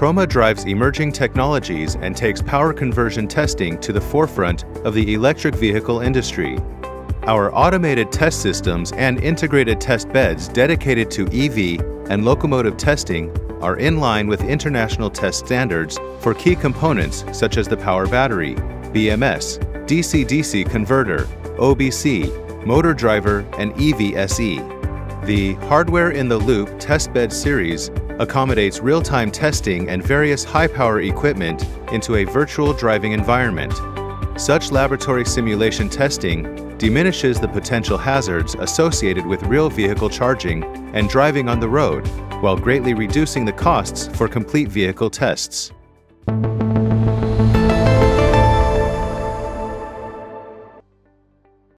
Chroma drives emerging technologies and takes power conversion testing to the forefront of the electric vehicle industry. Our automated test systems and integrated test beds dedicated to EV and locomotive testing are in line with international test standards for key components such as the power battery, BMS, DC-DC converter, OBC, motor driver, and EVSE. The Hardware in the Loop Testbed series accommodates real-time testing and various high-power equipment into a virtual driving environment. Such laboratory simulation testing diminishes the potential hazards associated with real vehicle charging and driving on the road, while greatly reducing the costs for complete vehicle tests.